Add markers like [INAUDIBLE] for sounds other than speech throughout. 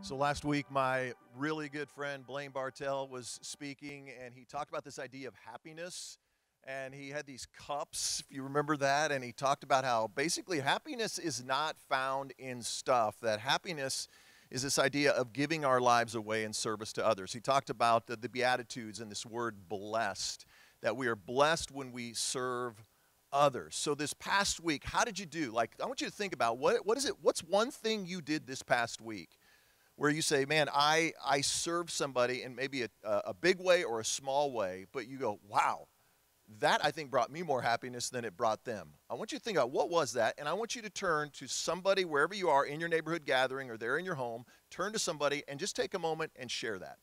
So last week, my really good friend Blaine Bartell was speaking, and he talked about this idea of happiness. And he had these cups, if you remember that, and he talked about how basically happiness is not found in stuff, that happiness is this idea of giving our lives away in service to others. He talked about the, the Beatitudes and this word blessed, that we are blessed when we serve others. So this past week, how did you do? Like, I want you to think about what, what is it, what's one thing you did this past week? Where you say, man, I, I serve somebody in maybe a, a big way or a small way, but you go, wow, that I think brought me more happiness than it brought them. I want you to think about what was that, and I want you to turn to somebody wherever you are in your neighborhood gathering or there in your home, turn to somebody and just take a moment and share that.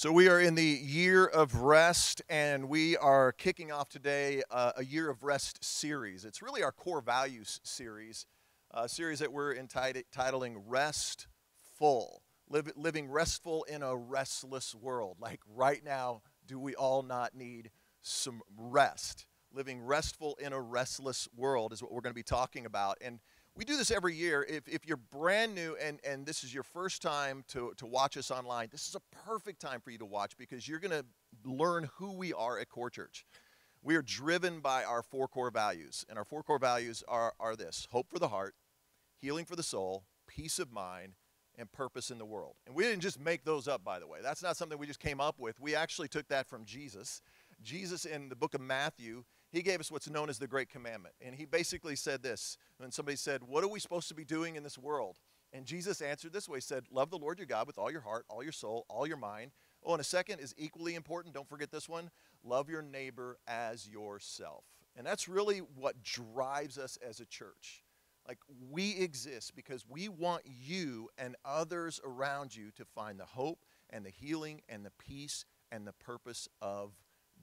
So, we are in the year of rest, and we are kicking off today uh, a year of rest series. It's really our core values series, a series that we're entitling Rest Full, Liv- living restful in a restless world. Like right now, do we all not need some rest? Living restful in a restless world is what we're going to be talking about. And we do this every year. If, if you're brand new and, and this is your first time to, to watch us online, this is a perfect time for you to watch because you're going to learn who we are at Core Church. We are driven by our four core values, and our four core values are, are this hope for the heart, healing for the soul, peace of mind, and purpose in the world. And we didn't just make those up, by the way. That's not something we just came up with. We actually took that from Jesus. Jesus in the book of Matthew, he gave us what's known as the Great Commandment. And he basically said this when somebody said, What are we supposed to be doing in this world? And Jesus answered this way He said, Love the Lord your God with all your heart, all your soul, all your mind. Oh, and a second is equally important. Don't forget this one love your neighbor as yourself. And that's really what drives us as a church. Like, we exist because we want you and others around you to find the hope and the healing and the peace and the purpose of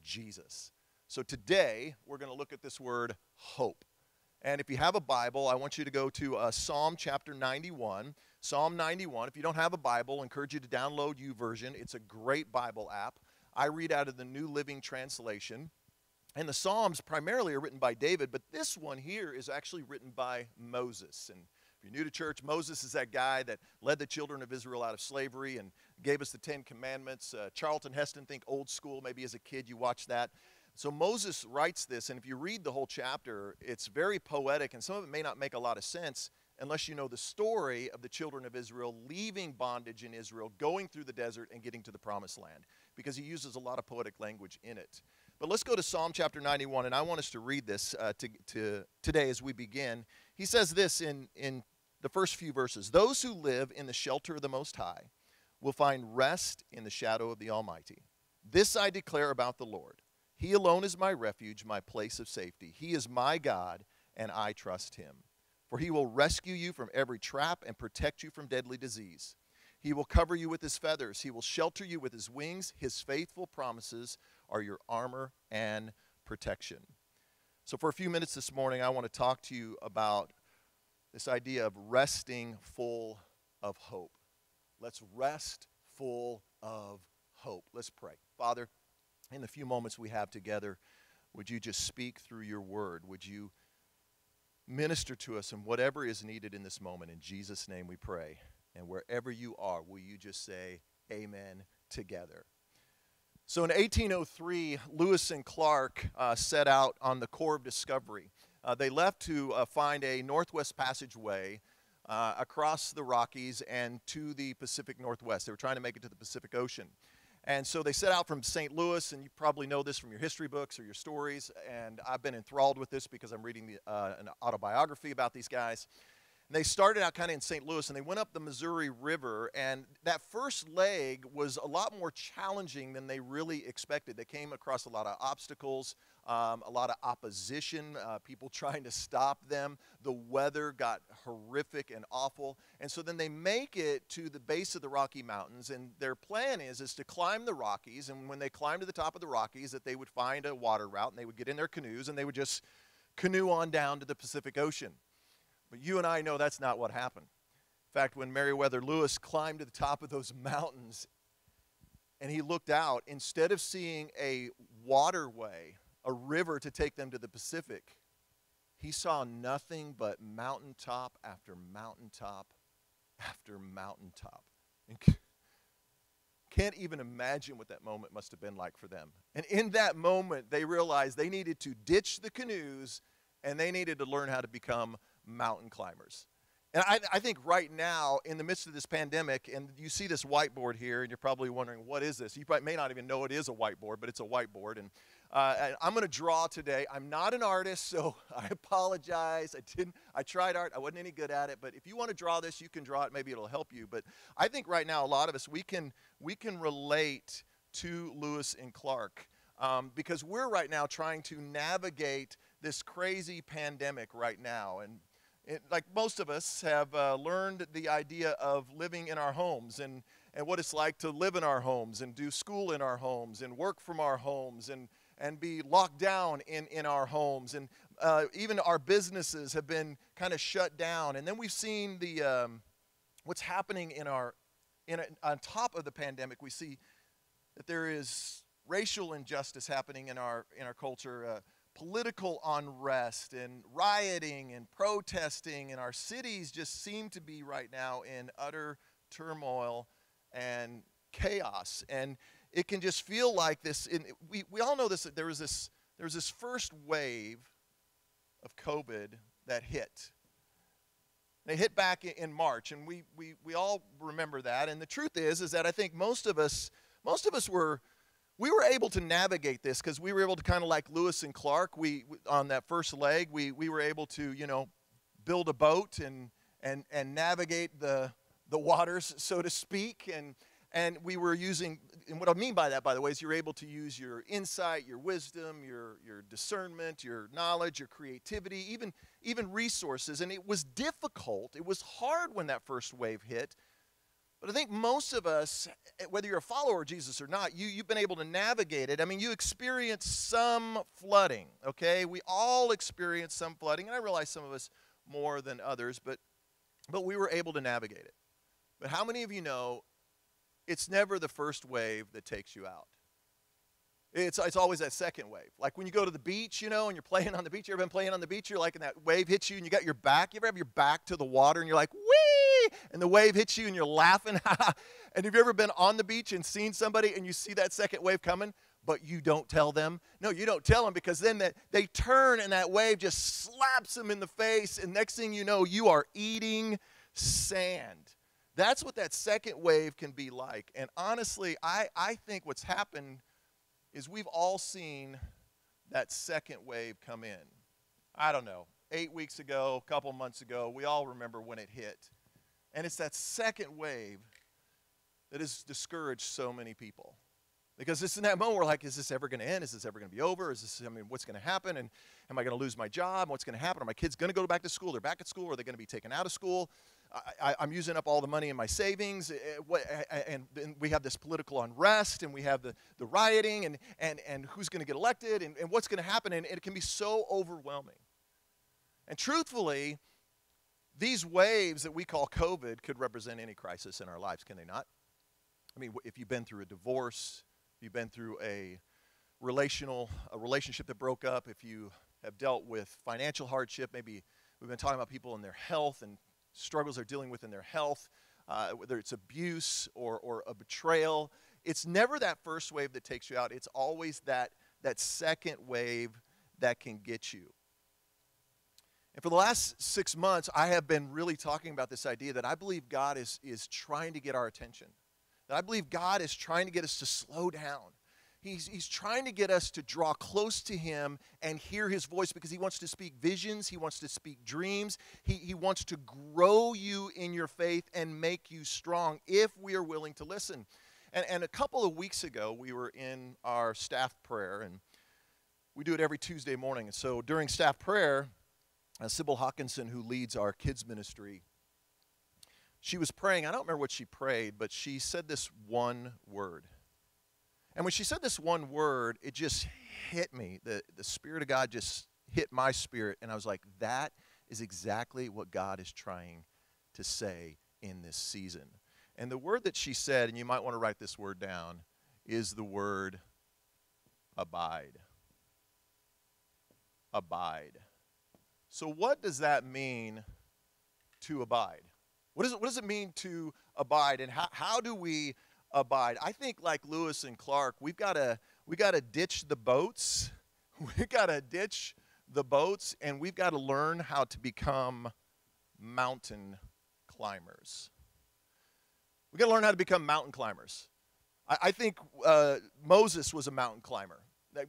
Jesus. So today, we're going to look at this word hope. And if you have a Bible, I want you to go to uh, Psalm chapter 91. Psalm 91. If you don't have a Bible, I encourage you to download YouVersion. It's a great Bible app. I read out of the New Living Translation. And the Psalms primarily are written by David, but this one here is actually written by Moses. And if you're new to church, Moses is that guy that led the children of Israel out of slavery and gave us the Ten Commandments. Uh, Charlton Heston, think old school. Maybe as a kid you watched that. So Moses writes this, and if you read the whole chapter, it's very poetic, and some of it may not make a lot of sense unless you know the story of the children of Israel leaving bondage in Israel, going through the desert, and getting to the promised land, because he uses a lot of poetic language in it. But let's go to Psalm chapter 91, and I want us to read this uh, to, to, today as we begin. He says this in, in the first few verses Those who live in the shelter of the Most High will find rest in the shadow of the Almighty. This I declare about the Lord. He alone is my refuge, my place of safety. He is my God, and I trust him. For he will rescue you from every trap and protect you from deadly disease. He will cover you with his feathers, he will shelter you with his wings. His faithful promises are your armor and protection. So, for a few minutes this morning, I want to talk to you about this idea of resting full of hope. Let's rest full of hope. Let's pray. Father, in the few moments we have together, would you just speak through your word? Would you minister to us in whatever is needed in this moment? In Jesus' name we pray. And wherever you are, will you just say amen together? So in 1803, Lewis and Clark uh, set out on the Corps of Discovery. Uh, they left to uh, find a northwest passageway uh, across the Rockies and to the Pacific Northwest. They were trying to make it to the Pacific Ocean. And so they set out from St. Louis, and you probably know this from your history books or your stories. And I've been enthralled with this because I'm reading the, uh, an autobiography about these guys. And they started out kind of in St. Louis and they went up the Missouri River. And that first leg was a lot more challenging than they really expected. They came across a lot of obstacles, um, a lot of opposition, uh, people [LAUGHS] trying to stop them. The weather got horrific and awful. And so then they make it to the base of the Rocky Mountains. And their plan is, is to climb the Rockies. And when they climb to the top of the Rockies, that they would find a water route and they would get in their canoes and they would just canoe on down to the Pacific Ocean. But you and I know that's not what happened. In fact, when Meriwether Lewis climbed to the top of those [LAUGHS] mountains and he looked out, instead of seeing a waterway, a river to take them to the Pacific, he saw nothing but mountaintop after mountaintop after mountaintop. And can't even imagine what that moment must have been like for them. And in that moment, they realized they needed to ditch the canoes and they needed to learn how to become mountain climbers. And I, I, think right now, in the midst of this pandemic, and you see this whiteboard here, and you're probably wondering, what is this? You may not even know it is a whiteboard, but it's a whiteboard. And, uh, I'm going to draw today. I'm not an artist, so [LAUGHS] I apologize. I didn't. I tried art. I wasn't any good at it. But if you want to draw this, you can draw it. Maybe it'll help you. But I think right now, a lot of us we can we can relate to Lewis and Clark um, because we're right now trying to navigate this crazy pandemic right now and it, like most of us, have uh, learned the idea of living in our homes and, and what it's like to live in our homes and do school in our homes and work from our homes and, and be locked down in, in our homes. And uh, even our businesses have been kind of shut down. And then we've seen the, um, what's happening in our, in a, on top of the pandemic, we see that there is racial injustice happening in our, in our culture. Uh, political unrest and rioting and protesting, and our cities just seem to be right now in utter turmoil and chaos. And it can just feel like this. we, we all know this. that There was this. There was this first wave of COVID that hit. They hit back in March, and we, we, we all remember that. And the truth is, is that I think most of us, most of us were we were able to navigate this because we were able to kind of like Lewis and Clark. We on that first leg, we we were able to you know build a boat and and and navigate the the waters, so to speak, and and we were using and what I mean by that, by the way, is you're able to use your insight, your wisdom, your your discernment, your knowledge, your creativity, even even resources. And it was difficult. It was hard when that first wave hit but I think most of us, whether you're a follower of Jesus or not, you, you've been able to navigate it. I mean, you experience some flooding, okay? We all experience some flooding, and I realize some of us more than others, but, but we were able to navigate it. But how many of you know it's never the first wave that takes you out? It's, it's always that second wave. Like when you go to the beach, you know, and you're playing on the beach. You ever been playing on the beach? You're like, and that wave hits you, and you got your back. You ever have your back to the water, and you're like, wee! And the wave hits you, and you're laughing. [LAUGHS] and have you ever been on the beach and seen somebody, and you see that second wave coming, but you don't tell them? No, you don't tell them because then that they turn, and that wave just slaps them in the face, and next thing you know, you are eating sand. That's what that second wave can be like. And honestly, I, I think what's happened is we've all seen that second wave come in. I don't know, eight weeks ago, a couple months ago, we all remember when it hit. And it's that second wave that has discouraged so many people. Because it's in that moment we're like, is this ever going to end? Is this ever going to be over? Is this, I mean, what's going to happen? And am I going to lose my job? What's going to happen? Are my kids going to go back to school? They're back at school. Are they going to be taken out of school? I, am using up all the money in my savings, eh, eh, and, and we have this political unrest, and we have the, the rioting, and, and, and who's going to get elected, and, and what's going to happen, and it can be so overwhelming. And truthfully, these waves that we call COVID could represent any crisis in our lives, can they not? I mean, if you've been through a divorce, if you've been through a relational a relationship that broke up, if you have dealt with financial hardship, maybe we've been talking about people in their health and struggles they're dealing with in their health, uh, whether it's abuse or, or a betrayal. It's never that first wave that takes you out. It's always that, that second wave that can get you. And for the last six months, I have been really talking about this idea that I believe God is, is trying to get our attention. That I believe God is trying to get us to slow down. He's, he's trying to get us to draw close to Him and hear His voice because He wants to speak visions, He wants to speak dreams, He, he wants to grow you in your faith and make you strong if we are willing to listen. And, and a couple of weeks ago, we were in our staff prayer, and we do it every Tuesday morning. And so during staff prayer, uh, Sybil Hawkinson, who leads our kids ministry, she was praying. I don't remember what she prayed, but she said this one word. And when she said this one word, it just hit me. The, the Spirit of God just hit my spirit. And I was like, that is exactly what God is trying to say in this season. And the word that she said, and you might want to write this word down, is the word abide. Abide. So, what does that mean to abide? What, is it, what does it mean to abide, and how, how do we abide? I think, like Lewis and Clark, we've got to we got to ditch the boats. We've got to ditch the boats, and we've got to learn how to become mountain climbers. We've got to learn how to become mountain climbers. I, I think uh, Moses was a mountain climber.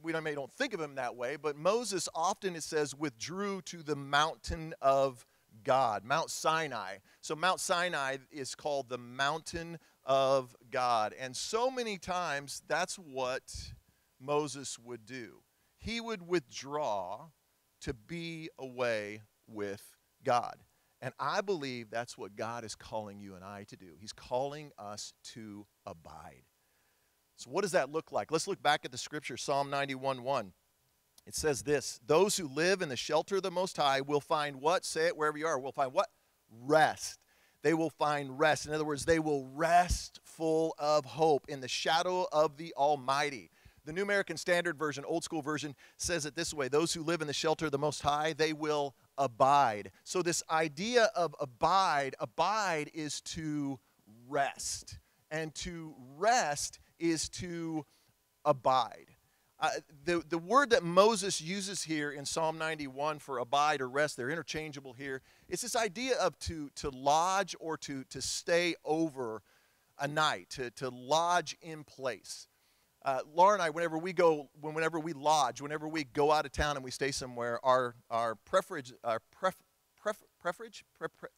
We may don't think of him that way, but Moses often, it says, withdrew to the mountain of God, Mount Sinai. So Mount Sinai is called the mountain of God. And so many times that's what Moses would do. He would withdraw to be away with God. And I believe that's what God is calling you and I to do. He's calling us to abide. So, what does that look like? Let's look back at the scripture, Psalm 91 1. It says this Those who live in the shelter of the Most High will find what? Say it wherever you are. Will find what? Rest. They will find rest. In other words, they will rest full of hope in the shadow of the Almighty. The New American Standard Version, old school version, says it this way Those who live in the shelter of the Most High, they will abide. So, this idea of abide, abide is to rest. And to rest is to abide. The, the word that Moses uses here in Psalm 91 for abide or rest, they're interchangeable here. It's this idea of to, to lodge or to, to stay over a night, to, to lodge in place. Uh, Laura and I, whenever we go, whenever we lodge, whenever we go out of town and we stay somewhere, our, our preference, our pref, pref, preference, pre, pre,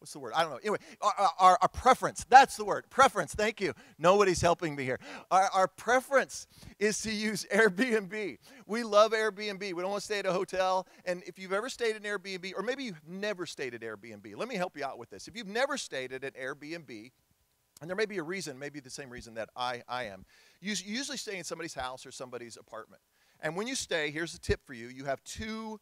what's the word? I don't know. Anyway, our, our, our, preference, that's the word, preference, thank you. Nobody's helping me here. Our, our preference is to use [LAUGHS] Airbnb. We love Airbnb. We don't want to stay at a hotel. And if you've ever stayed at Airbnb, or maybe you've never stayed at Airbnb, let me help you out with this. If you've never stayed at an Airbnb, and there may be a reason, maybe the same reason that I, I am, you usually stay in somebody's house or somebody's apartment. And when you stay, here's a tip for you you have two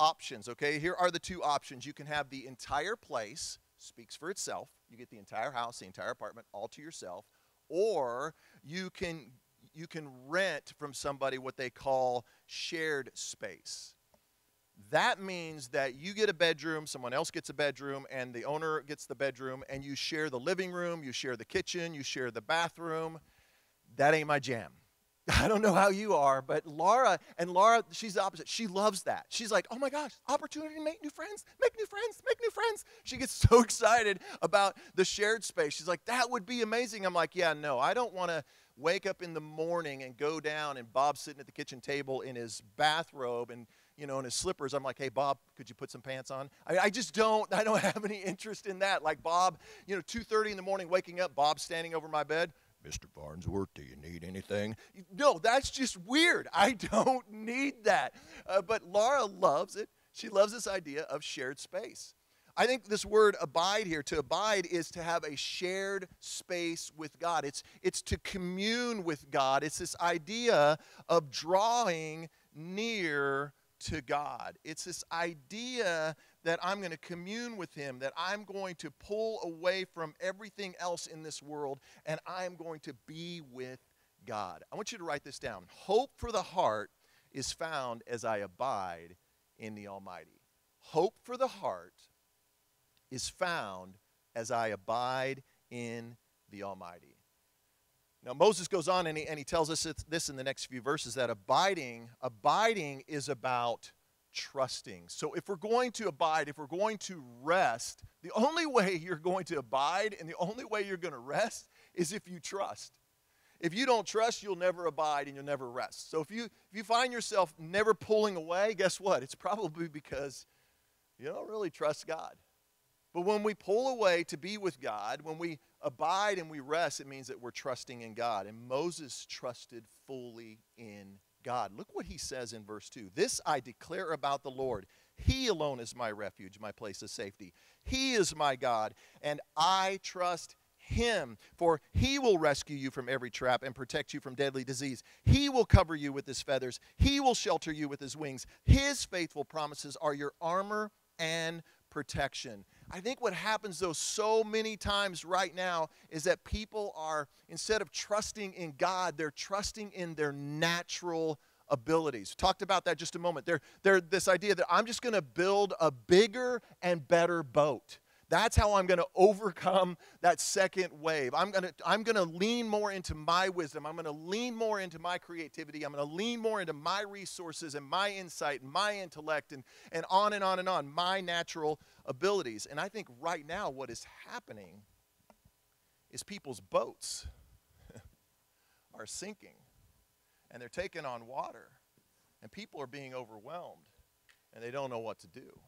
options, okay? Here are the two options. You can have the entire place, speaks for itself. You get the entire house, the entire apartment all to yourself, or you can you can rent from somebody what they call shared space. That means that you get a bedroom, someone else gets a bedroom, and the owner gets the bedroom, and you share the living room, you share the kitchen, you share the bathroom. That ain't my jam. [LAUGHS] I don't know how you are, but Laura, and Laura, she's the opposite. She loves that. She's like, oh my gosh, opportunity to make new friends, make new friends, make new friends. She gets [LAUGHS] so excited about the shared space. She's like, that would be amazing. I'm like, yeah, no, I don't want to wake up in the morning and go down and Bob's sitting at the kitchen table in his bathrobe and you know in his slippers i'm like hey bob could you put some pants on i, I just don't i don't [LAUGHS] have any interest in that like bob you know 2.30 in the morning waking up bob standing over my bed Mr. Farnsworth, do you need anything? No, that's just weird. [LAUGHS] I don't need that. Uh, but Laura loves it. She loves this idea of shared space. I think this word abide here, to abide, is to have a shared space with God. It's, it's to commune with God. It's this idea of drawing near to God. It's this idea that I'm going to commune with Him, that I'm going to pull away from everything else in this world, and I'm going to be with God. I want you to write this down. Hope for the heart is found as I abide in the Almighty. Hope for the heart is found as I abide in the Almighty. Now, Moses goes on and he, and he tells us this in the next few verses that abiding, abiding is about trusting. So, if we're going to abide, if we're going to rest, the only way [LAUGHS] you're going to abide and the only way you're going to rest is if you trust. if you don't trust, you'll never abide and you'll never rest. So if you if you find yourself never pulling away, guess what? It's probably because you don't really trust God. But when we pull away to be with God, when we abide and we rest, it means that we're trusting in God. And Moses trusted fully in God. Look what he says in verse 2. This I declare about the Lord. He alone is my refuge, my place of safety. He is my God, and I trust him, for he will rescue you from every trap and protect you from deadly disease. He will cover you with his feathers, he will shelter you with his wings. His faithful promises are your armor and protection. I think what happens though so many times right now is that people are, instead of trusting in God, they're trusting in their natural abilities. Talked about that just a moment. They're, they're this idea that I'm just going to build a bigger and better boat. That's how I'm going to overcome that second wave. I'm going to I'm going to lean more into my wisdom. I'm going to lean more into my creativity. I'm going to lean more into my resources and my insight and my intellect and, and on and on and on, my natural abilities. And I think right now what is happening is people's boats [LAUGHS] are sinking and they're taking on water and people are being overwhelmed and they don't know what to do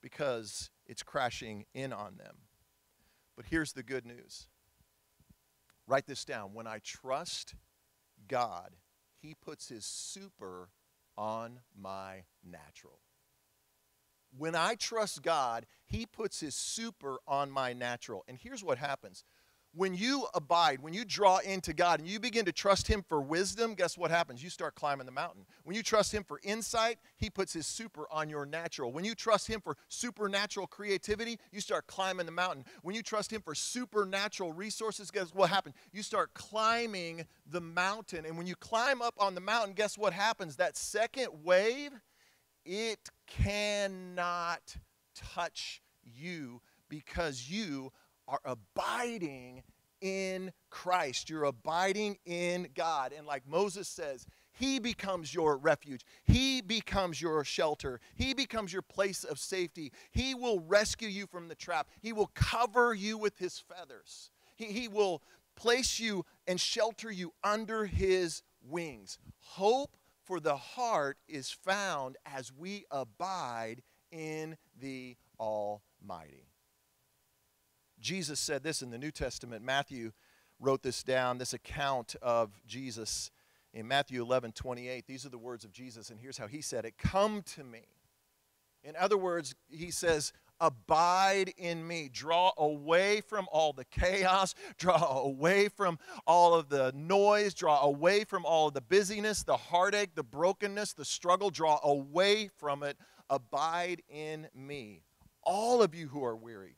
because it's crashing in on them. But here's the good news write this down. When I trust God, He puts His super on my natural. When I trust God, He puts His super on my natural. And here's what happens when you abide, when you draw into God and you begin to trust Him for wisdom, guess what happens? You start climbing the mountain. When you trust Him for insight, He puts His super on your natural. When you trust Him for supernatural creativity, you start climbing the mountain. When you trust Him for supernatural resources, guess what happens? You start climbing the mountain. And when you climb up on the mountain, guess what happens? That second wave, it cannot touch you because you are abiding in Christ. You're abiding in God. And like Moses says, He becomes your refuge. He becomes your shelter. He becomes your place of safety. He will rescue you from the trap. He will cover you with His feathers. He, he will place you and shelter you under His wings. Hope for the heart is found as we abide in the Almighty. Jesus said this in the New Testament. Matthew wrote this down, this account of Jesus in Matthew 11 28. These are the words of Jesus, and here's how he said it Come to me. In other words, he says, Abide in me. Draw away from all the chaos. [LAUGHS] Draw away from all of the noise. Draw away from all of the busyness, the heartache, the brokenness, the struggle. Draw away from it. Abide in me. All of you who are weary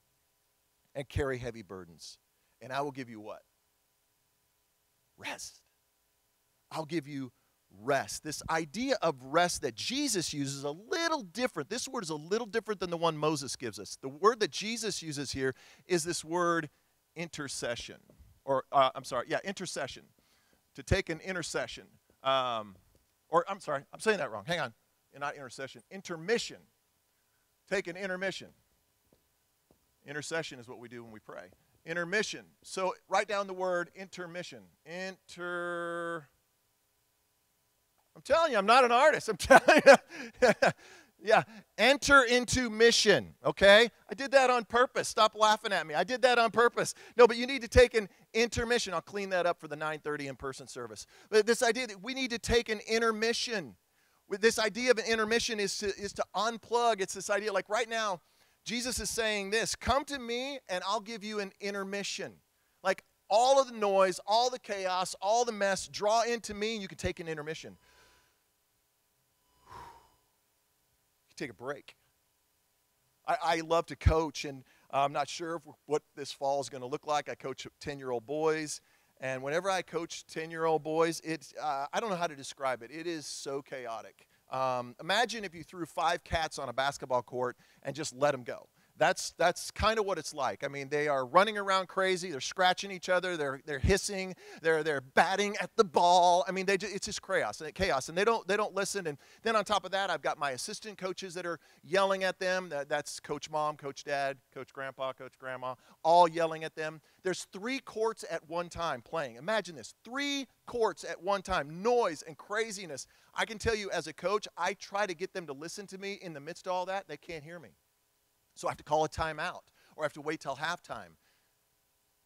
and carry heavy burdens. And I will give you what? Rest. I'll give you rest. This idea of rest that Jesus uses is a little different. This word is a little different than the one Moses gives us. The word that Jesus uses here is this word intercession. Or, uh, I'm sorry, yeah, intercession. To take an intercession. Um, or, I'm sorry, I'm saying that wrong. Hang on. Not intercession, intermission. Take an intermission. Intercession is what we do when we pray. Intermission. So write down the word intermission. Inter. I'm telling you, I'm not an artist. I'm [LAUGHS] telling you. [LAUGHS] yeah, enter into mission, okay? I did that on purpose. Stop laughing at me. I did that on purpose. No, but you need to take an intermission. I'll clean that up for the 9:30 in-person service. But this idea that we need to take an intermission. With this idea of an intermission is to, is to unplug. It's this idea like right now, Jesus is saying this Come to me, and I'll give you an intermission. Like all of the noise, all the chaos, all the mess, draw into me, and you can take an intermission. You take a break. I, I love to coach, and I'm not sure what this fall is going to look like. I coach 10 year old boys. And whenever I coach 10 year old boys, it's, uh, I don't know how to describe it. It is so chaotic. Um, imagine if you threw five cats on a basketball court and just let them go. That's, that's kind of what it's like. I mean, they are running around crazy. They're scratching each other. They're, they're hissing. They're, they're batting at the ball. I mean, they just, it's just chaos, chaos. And they don't, they don't listen. And then on top of that, I've got my assistant coaches that are yelling at them. That, that's Coach Mom, Coach Dad, Coach Grandpa, Coach Grandma, all yelling at them. There's three courts at one time playing. Imagine this three courts at one time, noise and craziness. I can tell you as a coach, I try to get them to listen to me in the midst of all that. They can't hear me. So I have to call a timeout or I have to wait till halftime.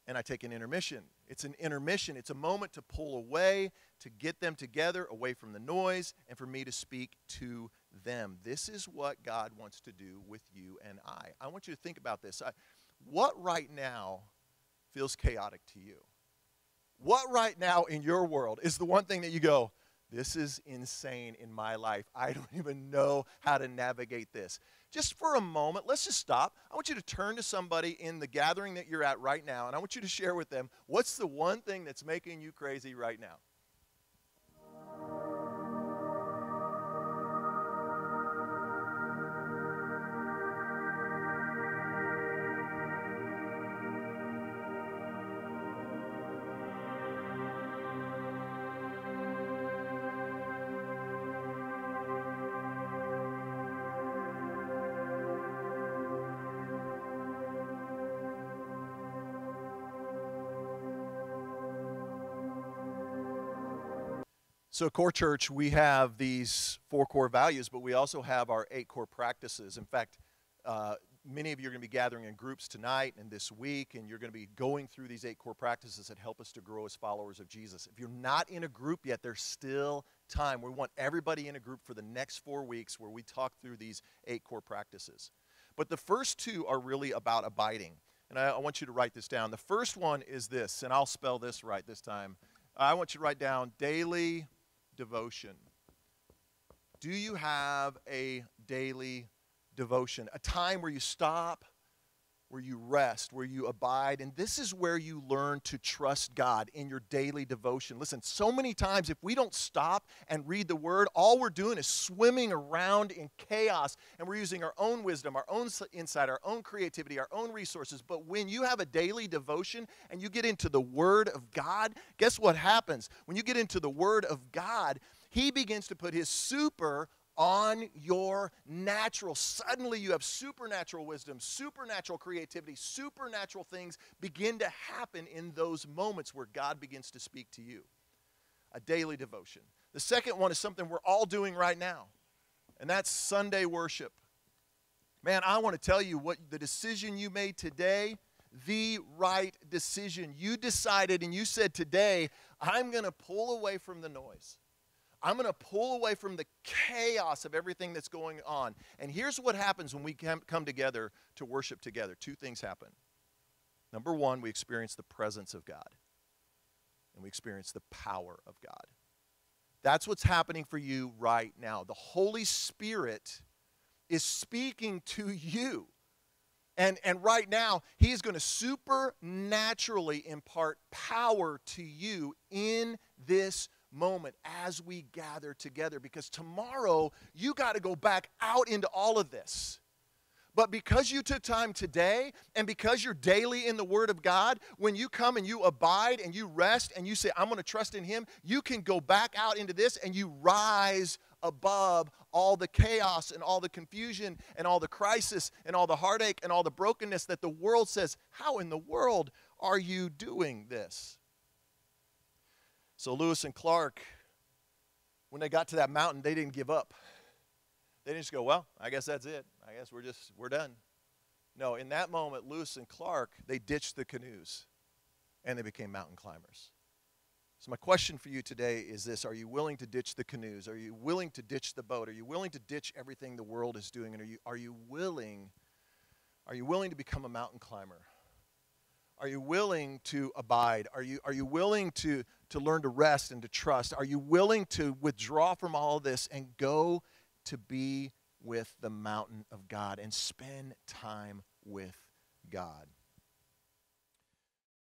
And I take an intermission. It's an intermission. It's a moment to pull away, to get them together, away from the noise, and for me to speak to them. This is what God wants to do with you and I. I want you to think about this. I, what right now feels chaotic to you? What right now in your world is the one thing that you go, this is insane in my life. I don't [LAUGHS] even know how to navigate this. Just for a moment, let's just stop. I want you to turn to somebody in the gathering that you're at right now, and I want you to [LAUGHS] share with them what's the one thing that's making you crazy right now? So, Core Church, we have these four core values, but we also have our eight core practices. In fact, uh, many of you are going to be gathering in groups tonight and this week, and you're going to be going through these eight core practices that help us to grow as followers of Jesus. If you're not in a group yet, there's still time. We want everybody in a group for the next four weeks where we talk through these eight core practices. But the first two are really about abiding. And I, I want you to write this down. The first one is this, and I'll spell this right this time. I want you to write down daily devotion? Do you have a daily devotion? A time where you stop, where you rest, where you abide. And this is where you learn to trust God in your daily devotion. Listen, so many times if we don't stop and read the word, all we're doing is swimming around in chaos and we're using our own wisdom, our own insight, our own creativity, our own resources. But when you have a daily devotion and you get into the word of God, guess what happens? When you get into the word of God, he begins to put his super on your natural. Suddenly, you have supernatural wisdom, supernatural creativity, supernatural things begin to happen in those moments where God begins to speak to you. A daily devotion. The second one is something we're all doing right now, and that's Sunday worship. Man, I want to tell you what the decision you made today, the right decision. You decided and you said, Today, I'm going to pull away from the noise. I'm going to pull away from the chaos of everything that's going on. And here's what happens when we come together to worship together two things happen. Number one, we experience the presence of God, and we experience the power of God. That's what's happening for you right now. The Holy Spirit is speaking to you. And, and right now, He is going to supernaturally impart power to you in this moment as we gather together because tomorrow you got to go back out into all of this. But because you took time today and because you're daily in the Word of God, when you come and you abide and you rest and you say, I'm going to trust in Him, you can go back out into this and you rise above all the chaos and all the confusion and all the crisis and all the heartache and all the brokenness that the world says, How in the world are you doing this? So Lewis and Clark, when they got to that mountain, they didn't give up. They didn't just go, well, I guess that's it. I guess we're just, we're done. No, in that moment, Lewis and Clark, they ditched the canoes and they became mountain climbers. So, my question for you today is this Are you willing to ditch the canoes? Are you willing to ditch the boat? Are you willing to ditch everything the world is doing? And are you, are you willing? Are you willing to become a mountain climber? Are you willing to abide? Are you, are you willing to, to learn to rest and to trust? Are you willing to withdraw from all this and go to be with the mountain of God and spend time with God?